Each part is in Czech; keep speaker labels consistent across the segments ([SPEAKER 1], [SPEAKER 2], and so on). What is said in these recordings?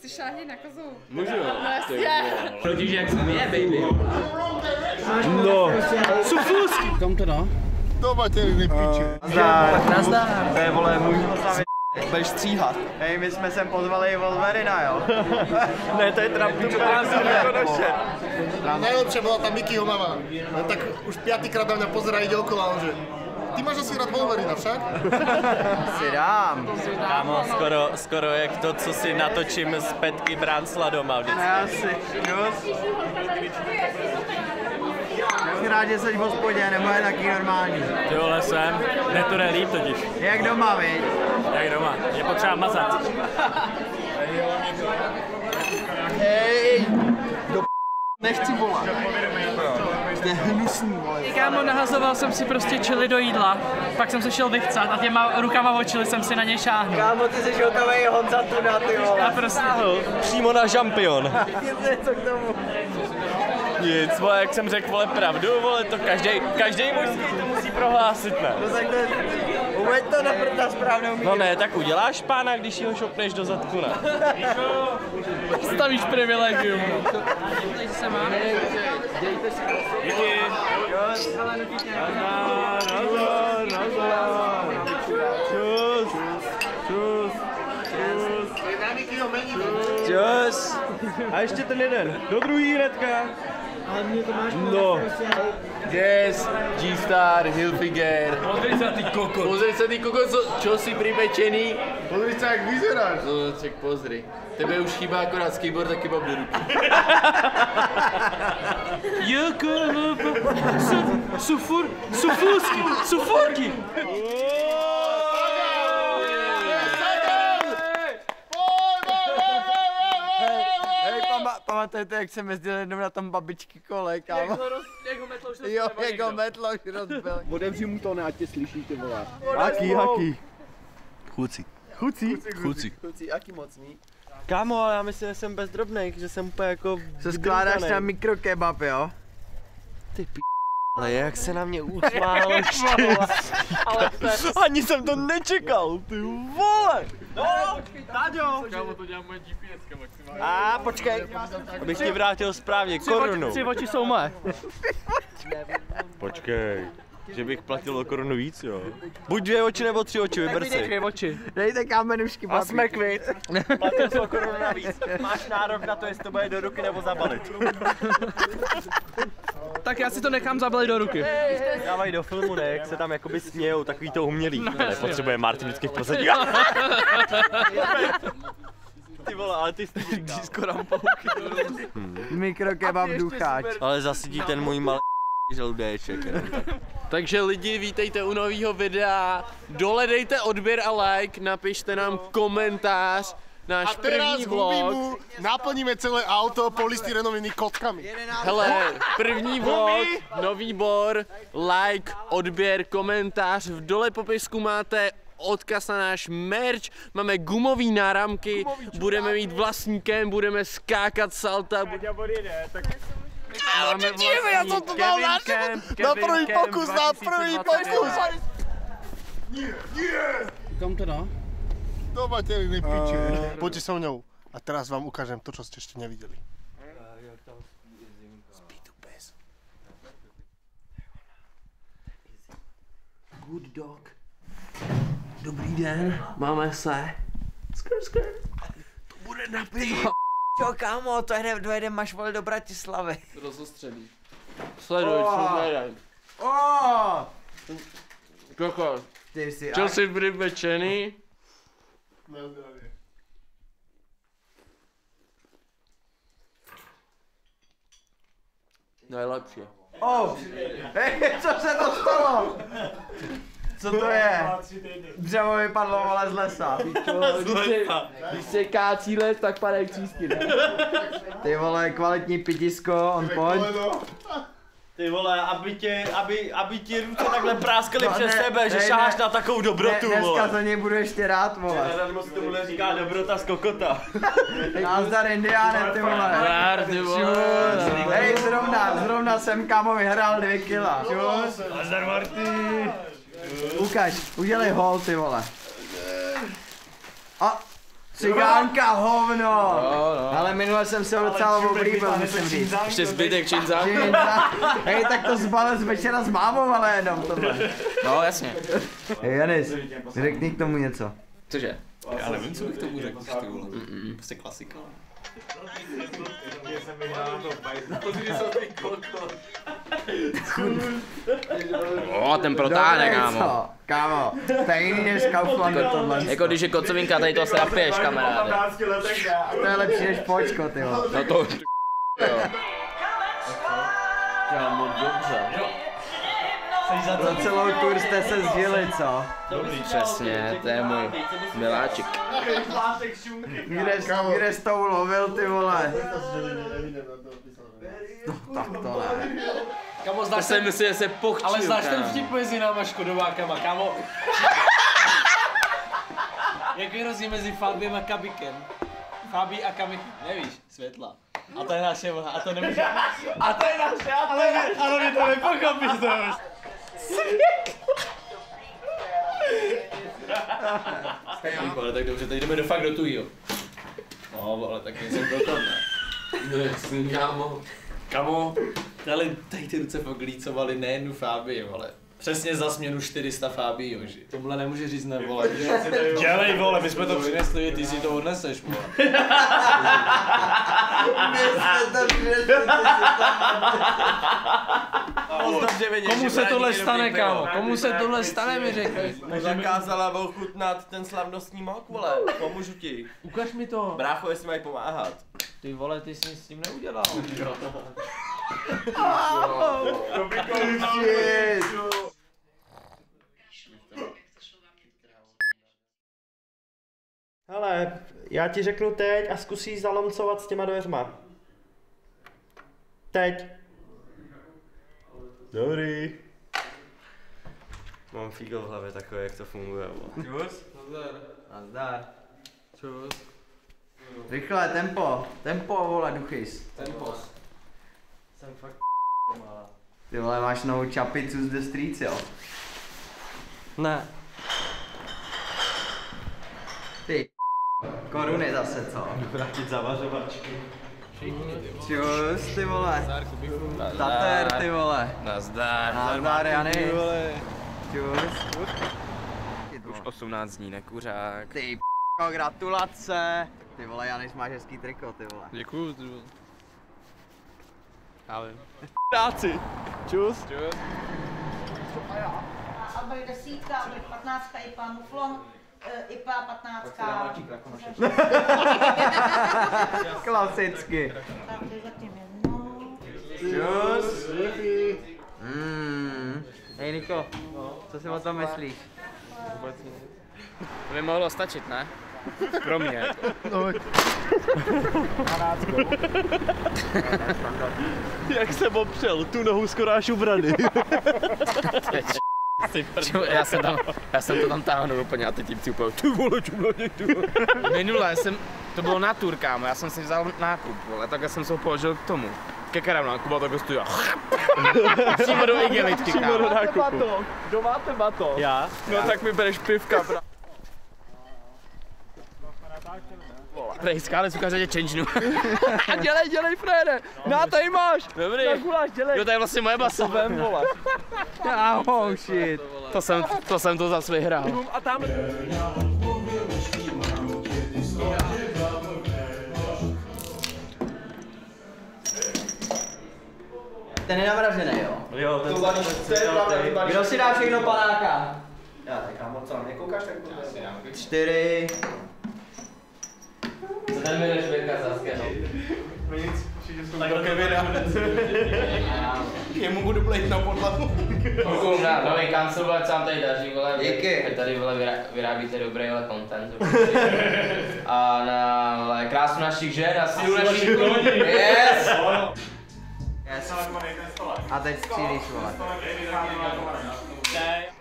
[SPEAKER 1] Si šáhni na kozu.
[SPEAKER 2] Můžu?
[SPEAKER 1] No jasně.
[SPEAKER 2] Protíž jak se je, baby.
[SPEAKER 3] No. Sufulský. Kam to dá?
[SPEAKER 4] To máte nepiče.
[SPEAKER 3] Nazdar. To je vole můj Budeš stříhat. Hej, my jsme sem pozvali Wolverina, jo? ne, to je Trump, to jako došel.
[SPEAKER 4] Najlepšia bola tá Mickeyho mama. Tak už piatýkrát na mňa pozera, ide okolo a on že Ty máš asi rád Wolverina však?
[SPEAKER 3] Si dám.
[SPEAKER 2] Kámo, skoro, skoro jak to, co si natočím z Petky Bránsla doma vždycky.
[SPEAKER 3] Já si, just. Jsem rád, že jsi v hospodě, nebo je taky normální.
[SPEAKER 2] Ty vole jsem, ne to jde líp totiž,
[SPEAKER 3] Jak doma, viď?
[SPEAKER 2] jak doma, je potřeba mazat.
[SPEAKER 3] Hej! Do Nechci volat. To je hnusný, vole.
[SPEAKER 5] Kámo, nahazoval jsem si prostě čili do jídla, pak jsem se šel vychcat a těma rukama o čili jsem si na ně šáhnul.
[SPEAKER 3] Kámo, ty jsi hotový Honza Tuna, ty vole.
[SPEAKER 5] A prostě,
[SPEAKER 2] Přímo na žampion.
[SPEAKER 3] Co k tomu?
[SPEAKER 2] Nic, vole, jak jsem řekl, vole, pravdu, vole, to každý, každý mužský to musí prohlásit, ne?
[SPEAKER 3] No tak to Uveď to na prda správnou míru.
[SPEAKER 2] No ne, tak uděláš pána, když ho šopneš do zadku, ne?
[SPEAKER 5] stavíš privilegium.
[SPEAKER 2] Díky. Nazdar, nazdar, nazdar. Čus, čus, čus. Čus. A ještě ten jeden, do druhý hnedka. No.
[SPEAKER 6] Yes, G-Star, Hilfiger.
[SPEAKER 2] Pozri se ty kokot.
[SPEAKER 6] Pozri sa ty kokos, čo si pripečený?
[SPEAKER 4] Pozri sa, jak vyzeráš.
[SPEAKER 6] No, tak pozri. Tebe už chýba akorát skateboard a kebab do ruky.
[SPEAKER 5] Joko, sufur, sufulský, sufurky.
[SPEAKER 3] Hej, pama- pamatujete, jak jsem jezdil jednou na tom babičky kole, kámo? Jo, jak ho metlo už rozbil.
[SPEAKER 4] Odevři mu to, ne, ať tě slyší, ty vole.
[SPEAKER 3] Haký, haký.
[SPEAKER 2] Chuci.
[SPEAKER 3] Chucí?
[SPEAKER 2] Chuci.
[SPEAKER 3] Chucí, jaký mocný.
[SPEAKER 2] Kámo, ale já myslím, že jsem bez drobných, že jsem úplně jako...
[SPEAKER 3] Se skládáš na mikrokebab, jo?
[SPEAKER 2] Ty p... Ale jak se na mě usmál Ale Ani jsem to nečekal, ty vole! No, Táďo!
[SPEAKER 6] Kámo, to dělá moje GPS maximálně.
[SPEAKER 2] A počkej, abych ti vrátil správně korunu.
[SPEAKER 5] Tři oči jsou moje.
[SPEAKER 2] Počkej, že bych platil o korunu víc, jo. Buď dvě oči nebo tři oči, vyber si.
[SPEAKER 5] Dvě oči.
[SPEAKER 3] Dejte kamenušky,
[SPEAKER 2] A jsme kvit. Platil jsi o korunu navíc. Máš nárok na to, jestli to bude do ruky nebo zabalit.
[SPEAKER 5] Tak já si to nechám zabalit do ruky.
[SPEAKER 2] Dávají do filmu, ne, jak se tam jakoby smějou, takový to umělý.
[SPEAKER 5] No,
[SPEAKER 2] Nepotřebuje Martin vždycky v pozadí. Ty vole, ale ty jsi skoro
[SPEAKER 3] Mikrokebab ducháč.
[SPEAKER 2] Ale zasytí ten můj malý žaludéček.
[SPEAKER 6] Takže lidi, vítejte u nového videa. Dole dejte odběr a like, napište nám komentář. Náš
[SPEAKER 4] A teraz
[SPEAKER 6] první vlog.
[SPEAKER 4] Hubimu naplníme celé auto polystyrenovými kotkami.
[SPEAKER 6] Hele, první vlog, nový bor, like, odběr, komentář. V dole popisku máte odkaz na náš merch, máme gumový náramky, budeme mít vlastní kem, budeme skákat salta. bu- Máme vlastní
[SPEAKER 4] já jsem to dal na Na první pokus, na první
[SPEAKER 6] 2021.
[SPEAKER 4] pokus.
[SPEAKER 3] Kam to dá?
[SPEAKER 4] To máte nepiče. Poďte so mňou. A teraz vám ukážem to, čo ste ešte nevideli. Speedu bez.
[SPEAKER 6] Good dog. Dobrý den, máme se. Skr, skr. To bude napít.
[SPEAKER 3] Jo, kámo, to jede, dojede máš vole do Bratislavy.
[SPEAKER 6] Rozostřený. Sleduj, sleduj.
[SPEAKER 3] Oh!
[SPEAKER 6] Koko,
[SPEAKER 3] Ty jsi
[SPEAKER 6] čo si připečený?
[SPEAKER 4] Na zdravie.
[SPEAKER 6] Najlepší.
[SPEAKER 3] Oh! Hej, co se to stalo? Co to je? Dřevo vypadlo vole z lesa.
[SPEAKER 6] Když se, když se kácí les, tak padají třísky, ne?
[SPEAKER 3] Ty vole, kvalitní pitisko, on pojď.
[SPEAKER 2] Ty vole, aby tě, aby, aby ti ruce takhle práskaly
[SPEAKER 3] No,
[SPEAKER 2] přes
[SPEAKER 3] ne,
[SPEAKER 2] tebe, že
[SPEAKER 3] ne,
[SPEAKER 2] šáš
[SPEAKER 3] ne.
[SPEAKER 2] na takovou dobrotu,
[SPEAKER 3] Ne, dneska
[SPEAKER 2] vole.
[SPEAKER 3] za něj budu ještě rád, vole.
[SPEAKER 2] Zadarmo se tomu říká dobrota z kokota.
[SPEAKER 3] Nazdar indiáne, ty vole.
[SPEAKER 6] Zdar, ty vole.
[SPEAKER 3] Hej, zrovna, zrovna jsem kámo vyhrál dvě kila.
[SPEAKER 2] Nazdar Marty.
[SPEAKER 3] Ukaž, udělej hol, ty vole. A, Cigánka hovno! Ale minule jsem se ho docela oblíbil, musím říct.
[SPEAKER 5] Ještě zbytek činza.
[SPEAKER 3] Činza. Hej, tak to zbalil z večera s mámou, ale jenom tohle.
[SPEAKER 5] No jasně.
[SPEAKER 3] Hej, Janis, řekni k tomu něco.
[SPEAKER 5] Cože?
[SPEAKER 4] Já nevím, co bych tomu řekl, ty vole. Prostě klasika.
[SPEAKER 5] O, ten protáhne, kámo.
[SPEAKER 3] Kámo, stejný než Kaufland tohle.
[SPEAKER 5] Jako když je kocovinka, tady to srapuješ, kamaráde.
[SPEAKER 3] To je lepší než počko, ty.
[SPEAKER 5] No to...
[SPEAKER 2] Kámo, dobře.
[SPEAKER 3] Za celou tour jste se sděli, co?
[SPEAKER 5] Přesně, to je můj miláček.
[SPEAKER 3] Kde, kde jsi to ulovil, ty vole? No, tak to ne.
[SPEAKER 6] Kamo,
[SPEAKER 5] To
[SPEAKER 6] znáš ten,
[SPEAKER 5] myslel, že se pochčil,
[SPEAKER 6] ale znáš ten vtip mezi náma škodovákama, kámo. Jaký je rozdíl mezi Fabiem a Kabikem? Fabi a Kamik, nevíš, světla. A to je naše, a to nemůže. A to je naše, ale, ale vy to nepochopíš, to už.
[SPEAKER 4] Ale tak dobře, teď jdeme do fakt do tujího. No, ale tak nejsem pro to, ne.
[SPEAKER 5] Jasný, kámo.
[SPEAKER 4] Kamo, ale tady ty ruce fakt lícovali nejednu Fábii, ale přesně za směnu 400 Fábii, že?
[SPEAKER 6] Tomuhle nemůže říct ne, vole.
[SPEAKER 4] Dělej, vole, my jsme to přinesli, ty si to odneseš, vole.
[SPEAKER 6] Komu se tohle stane, kámo? Komu se tohle stane, mi řekni.
[SPEAKER 2] Zakázala ochutnat ten slavnostní mok, vole. Pomůžu ti.
[SPEAKER 6] Ukaž mi to.
[SPEAKER 2] Brácho, jestli mají pomáhat.
[SPEAKER 6] Ty vole, ty jsi nic s tím neudělal.
[SPEAKER 2] Hele, já ti řeknu teď a zkusíš zalomcovat s těma dveřma. Teď. Dobrý. Mám fígl v hlavě takový, jak to funguje. vole.
[SPEAKER 3] Nazdar. Čus. Rychle, tempo. Tempo, vole, duchys.
[SPEAKER 6] Tempo.
[SPEAKER 2] Jsem fakt
[SPEAKER 3] Ty vole, máš novou čapicu z The Streets, jo?
[SPEAKER 2] Ne.
[SPEAKER 3] Ty koruny zase, co?
[SPEAKER 2] Vrátit zavařovačky.
[SPEAKER 3] Čus, ty vole. Tater, ty vole.
[SPEAKER 5] Nazdar.
[SPEAKER 3] Nazdar, Jany. Čus.
[SPEAKER 5] Už 18 dní, nekuřák.
[SPEAKER 3] Ty p***o, gratulace. Ty vole, Janis, máš hezký triko, ty vole.
[SPEAKER 5] Děkuju, ty vole. Ale.
[SPEAKER 2] Práci. Čus.
[SPEAKER 7] Albrecht desítka, Albrecht patnáctka, IPA eh, IPA patnáctka.
[SPEAKER 3] Klasicky.
[SPEAKER 7] Tak, to je zatím jedno.
[SPEAKER 3] Čus. Mm. Hej Niko, co si o tom myslíš?
[SPEAKER 5] To by mohlo stačit, ne? Pro mě.
[SPEAKER 2] Jak jsem opřel, tu nohu skoro až u brady.
[SPEAKER 5] Já jsem tam, já jsem to tam táhnul úplně a ty týpci úplně, ty vole, čumladěk, ty vole. Minule jsem, to bylo na tur, kámo, já jsem si vzal nákup, vole, tak já jsem se ho položil k tomu. Ke karavnánku, a tak stojí a přímo do igelitky,
[SPEAKER 2] Přímo do
[SPEAKER 5] kámo.
[SPEAKER 2] nákupu. Kdo máte bato? Já.
[SPEAKER 5] No tak mi bereš pivka, bra. Prej, skále sukaře tě changenu. dělej, dělej, frére. Na, tady máš. Dobrý. Na guláš, dělej. Jo, to je vlastně moje basa. Vem, vole.
[SPEAKER 3] Oh shit.
[SPEAKER 5] To jsem, to jsem to zase vyhrál.
[SPEAKER 2] A tam...
[SPEAKER 3] Ten je namražený, jo?
[SPEAKER 2] Jo, ten jsem
[SPEAKER 3] Kdo si dá všechno panáka?
[SPEAKER 2] Já tak kámo, co, nekoukáš tak to
[SPEAKER 3] Čtyři.
[SPEAKER 5] Co ten mi jdeš vykazat,
[SPEAKER 4] Tak Kevina. Jemu budu plejt na podlahu.
[SPEAKER 5] Děkuju, na nový kancel, vole, co vám tady daří, vole.
[SPEAKER 3] Díky.
[SPEAKER 5] Vy tady, vole, vyrá, vyrábíte dobrý, vole, content. A na, vole, krásu našich žen a sílu našich koní. Yes!
[SPEAKER 3] Yes. A teď střílíš, vole.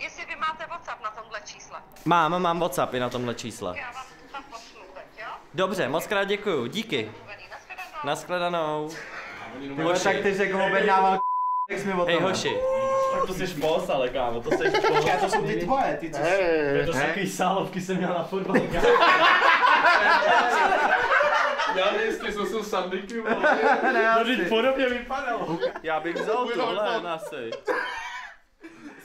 [SPEAKER 7] Jestli vy máte WhatsApp na tomhle čísle,
[SPEAKER 2] Mám, mám Whatsapp i na tomhle čísle.
[SPEAKER 7] já vám
[SPEAKER 2] Dobře, moc krát děkuju, díky.
[SPEAKER 3] Naschledanou. Hoši. tak ty řekl objednával jak jsi mi o
[SPEAKER 2] Hej hoši.
[SPEAKER 4] Tak to jsi boss, ale kámo, to jsi boss. Počkej, to jsou ty tvoje, ty co jsi... Hey, to jsou sálovky, jsem měl na fotbal.
[SPEAKER 6] Já nejistě, co jsou sandyky, vole.
[SPEAKER 2] No, podobně vypadalo. Já bych vzal tohle Nasej.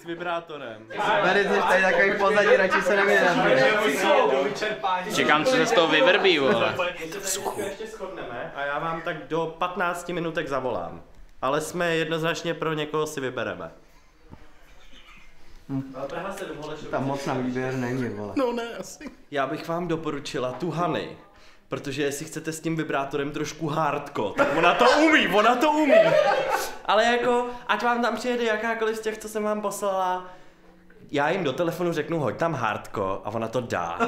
[SPEAKER 2] Vibrátorem.
[SPEAKER 3] Tady jsi tady takový pozadí, radši se nevědám.
[SPEAKER 5] Čekám, co se z toho vyvrbí, vole.
[SPEAKER 2] ještě shodneme a já vám tak do 15 minutek zavolám. Ale jsme jednoznačně pro někoho si vybereme.
[SPEAKER 3] Tam moc na výběr není, vole.
[SPEAKER 4] No ne, asi.
[SPEAKER 2] Já bych vám doporučila tu Hany. Protože jestli chcete s tím vibrátorem trošku hardko, tak ona to umí, ona to umí. Ale jako, ať vám tam přijede jakákoliv z těch, co jsem vám poslala, já jim do telefonu řeknu, hoď tam hardko a ona to dá.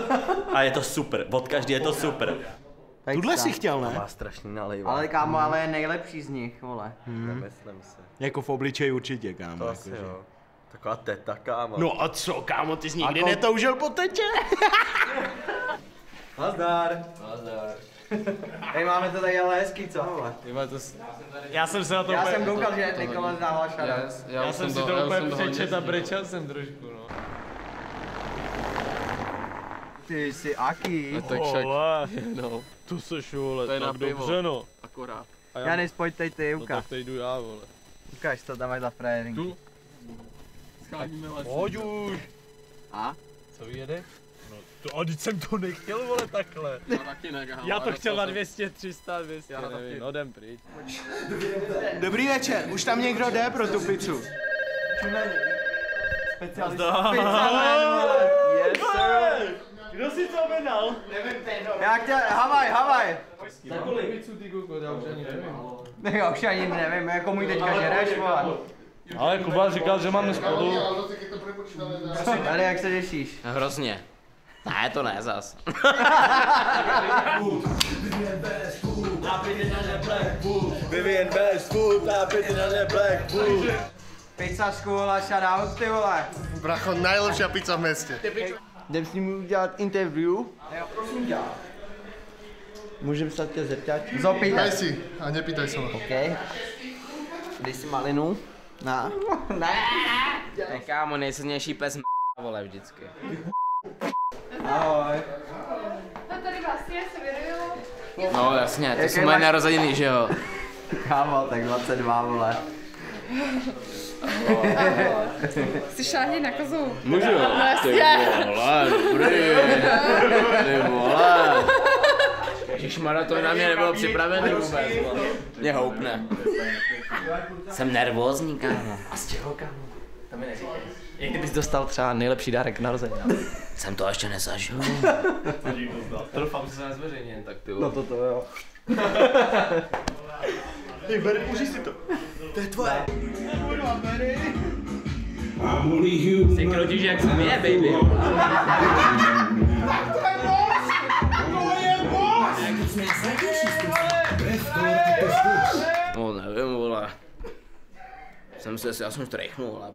[SPEAKER 2] A je to super, od každý je to super.
[SPEAKER 4] Tuhle si chtěl, ne?
[SPEAKER 2] Má strašný nalejva.
[SPEAKER 3] Ale kámo, ale je nejlepší z nich, vole.
[SPEAKER 2] Nemyslím si.
[SPEAKER 4] Jako v obličeji určitě, kámo.
[SPEAKER 2] To asi
[SPEAKER 4] jakože.
[SPEAKER 2] jo. Taková teta, kámo.
[SPEAKER 4] No a co, kámo, ty jsi nikdy
[SPEAKER 3] A kon-
[SPEAKER 4] netoužil po tetě?
[SPEAKER 2] Nazdar.
[SPEAKER 3] Hej, máme to tady ale hezký, co, vole?
[SPEAKER 5] Já jsem se na to
[SPEAKER 3] Já jsem koukal, že Nikola dával šadat.
[SPEAKER 6] Já, jsem si to úplně přečet a brečel jsem trošku, no.
[SPEAKER 3] Ty jsi aký.
[SPEAKER 6] Tak však, no,
[SPEAKER 5] Tu seš, vole,
[SPEAKER 6] To je na
[SPEAKER 5] tak
[SPEAKER 6] pivo.
[SPEAKER 5] dobře, no.
[SPEAKER 6] akorát.
[SPEAKER 5] A
[SPEAKER 3] Janis, pojď tady ty,
[SPEAKER 5] No
[SPEAKER 3] ukaž.
[SPEAKER 5] tak teď jdu já, vole.
[SPEAKER 3] Ukaž, co tam máš za frajerinku.
[SPEAKER 6] Tu. Scháníme lesy.
[SPEAKER 5] Pojď už.
[SPEAKER 3] A?
[SPEAKER 5] Co vyjede? No, to, a teď jsem to nechtěl, vole, takhle.
[SPEAKER 6] Já taky ne, kámo,
[SPEAKER 5] Já to
[SPEAKER 6] ale
[SPEAKER 5] chtěl na
[SPEAKER 6] jsem-
[SPEAKER 5] 200, 300, 200,
[SPEAKER 6] Já taky.
[SPEAKER 5] nevím, no jdem pryč.
[SPEAKER 4] Dobrý večer, už tam někdo jde pro tu pizzu.
[SPEAKER 3] Yes, sir.
[SPEAKER 2] Kdo si to objednal?
[SPEAKER 3] Já chtěl, Havaj, Havaj.
[SPEAKER 6] Pizzu, ty kokot, já už ani nevím.
[SPEAKER 3] Ne, já už ani nevím, jako můj teďka žereš, vole.
[SPEAKER 5] Ale Kuba říkal, že máme spolu.
[SPEAKER 3] Tady, jak se řešíš?
[SPEAKER 5] Hrozně. Ne, to ne zas.
[SPEAKER 2] Vivian Best Food.
[SPEAKER 3] Pizza school a shoutout, ty vole.
[SPEAKER 4] Bracho, najlepšia pizza v meste.
[SPEAKER 3] Jdem s ním udělat interview. Jo, prosím tě. Můžeme se tě zeptat? Zopýtaj.
[SPEAKER 4] si a nepýtaj sa ma.
[SPEAKER 3] OK. Dej si malinu. Na. ne.
[SPEAKER 5] Ne, kámo, nejsilnější pes m***, vole, vždycky.
[SPEAKER 3] Ahoj.
[SPEAKER 1] No tady vlastně se věnuju.
[SPEAKER 5] No jasně, to jsou moje
[SPEAKER 3] máš-
[SPEAKER 5] narozeniny, že jo?
[SPEAKER 3] Kámo, tak 22, vole.
[SPEAKER 1] Si šáhni na kozu.
[SPEAKER 6] Můžu?
[SPEAKER 1] No jasně.
[SPEAKER 6] Vole, dobrý. Ty vole.
[SPEAKER 5] Ježišmarja, to na mě nebylo připravený vůbec. Mě houpne. Jsem nervózní, kámo. A z čeho, kámo? To mi neříkej. Jak kdybys dostal třeba nejlepší dárek na narozeninám. Jsem to ještě nezažil.
[SPEAKER 6] Doufám, že se nezveřejně, tak ty
[SPEAKER 3] No to to jo.
[SPEAKER 4] Hej, Barry, uži si to. To je tvoje.
[SPEAKER 5] Ty krotíš jak mě, baby. No nevím, vole. Jsem se, já jsem štrejchnul, ale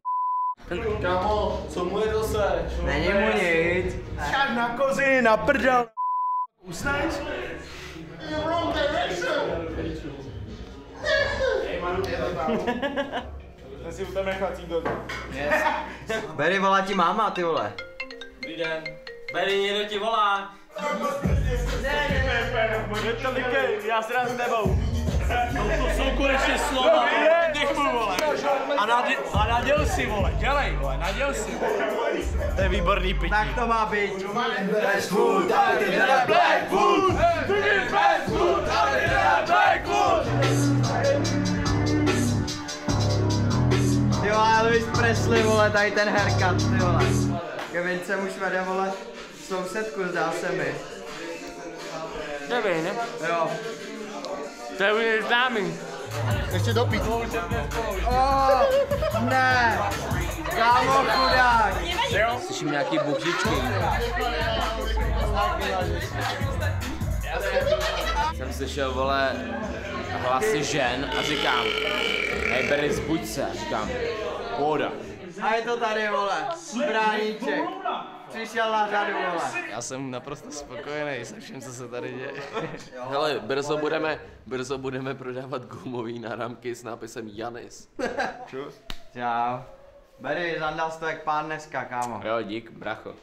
[SPEAKER 2] Kámo, co mu je zase?
[SPEAKER 3] Není mu nic.
[SPEAKER 2] Šák na kozy, na prdel. Usneš? Jsem si u tebe nechal cítit.
[SPEAKER 3] Berry, volá ti máma, ty vole.
[SPEAKER 5] Dobrý den. Berry, někdo ti volá.
[SPEAKER 2] já se dám s tebou.
[SPEAKER 5] To jsou konečně slova. Nech mu, vole. A, nadě, a naděl si, vole. Dělej, vole, naděl si.
[SPEAKER 2] To je výborný pití.
[SPEAKER 3] Tak to má být. Ty vole, Elvis Presley, vole, tady ten haircut, ty vole. Kevin se už vede, vole, sousedku, zdá se mi.
[SPEAKER 5] Nevím, ne?
[SPEAKER 3] Jo.
[SPEAKER 5] To je už známý.
[SPEAKER 4] Ešte dopít.
[SPEAKER 3] Oh, ne. Kámo, chudák.
[SPEAKER 5] Slyším nějaký bukřičky. Jsem slyšel, vole, hlasy žen a říkám, hej Berry, zbuď se. A říkám, pohoda.
[SPEAKER 3] A je to tady, vole, bráníček. Přišel na řadu, vole.
[SPEAKER 6] Já jsem naprosto spokojený se vším, co se tady děje. Hele, brzo budeme, brzo budeme prodávat gumový náramky s nápisem Janis.
[SPEAKER 3] Čau. Berry, zandal jsi to jak pán dneska, kámo.
[SPEAKER 6] Jo, dík, bracho.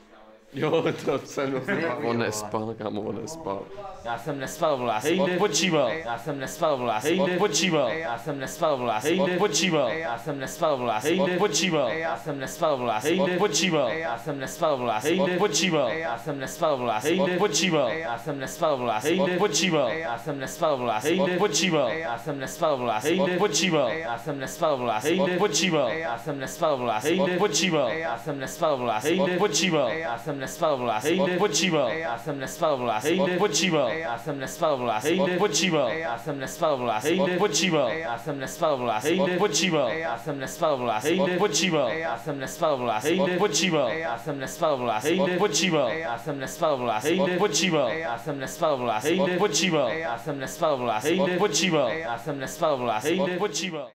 [SPEAKER 6] Jo, to jsem neznal. On nespal, kámo, on nespal.
[SPEAKER 5] Já jsem nespal, vole,
[SPEAKER 8] já jsem hey, odpočíval.
[SPEAKER 5] Já jsem nespal, vole,
[SPEAKER 8] já jsem odpočíval.
[SPEAKER 5] Já jsem nespal, vole,
[SPEAKER 8] já jsem odpočíval.
[SPEAKER 5] Já jsem nespal, vole,
[SPEAKER 8] já jsem odpočíval.
[SPEAKER 5] Já jsem nespal, vole,
[SPEAKER 8] já jsem odpočíval.
[SPEAKER 5] Já jsem nespal, vole,
[SPEAKER 8] já jsem odpočíval.
[SPEAKER 5] Já jsem nespal, vole,
[SPEAKER 8] já jsem odpočíval.
[SPEAKER 5] Já jsem nespal, vole,
[SPEAKER 8] já jsem odpočíval.
[SPEAKER 5] Já jsem nespal, vole,
[SPEAKER 8] já jsem odpočíval.
[SPEAKER 5] Já jsem nespal, vole,
[SPEAKER 8] já jsem odpočíval.
[SPEAKER 5] Já jsem nespal, vole,
[SPEAKER 8] já jsem odpočíval.
[SPEAKER 5] Já jsem nespal, vole,
[SPEAKER 8] já jsem odpočíval.
[SPEAKER 5] Já jsem nespal, vole,
[SPEAKER 8] já jsem odpočíval.
[SPEAKER 5] Já jsem nespal vlas.
[SPEAKER 8] Hej, odpočíval.
[SPEAKER 5] Já jsem nespal vlas.
[SPEAKER 8] Hej, odpočíval.
[SPEAKER 5] Já jsem nespal vlas.
[SPEAKER 8] Hej, odpočíval.
[SPEAKER 5] Já jsem nespal vlas.
[SPEAKER 8] Hej, odpočíval.
[SPEAKER 5] Já jsem nespal vlas.
[SPEAKER 8] Hej, odpočíval.
[SPEAKER 5] Já jsem nespal vlas.
[SPEAKER 8] Hej, odpočíval.
[SPEAKER 5] Já jsem nespal vlas.
[SPEAKER 8] Hej, odpočíval.
[SPEAKER 5] Já jsem nespal vlas.
[SPEAKER 8] Hej, odpočíval.
[SPEAKER 5] Já jsem nespal vlas.
[SPEAKER 8] Hej, odpočíval.
[SPEAKER 5] Já jsem nespal vlas.
[SPEAKER 8] Hej, odpočíval.
[SPEAKER 5] Já jsem nespal vlas.
[SPEAKER 8] Hej, odpočíval.
[SPEAKER 5] Já jsem nespal vlas.
[SPEAKER 8] Hej, odpočíval.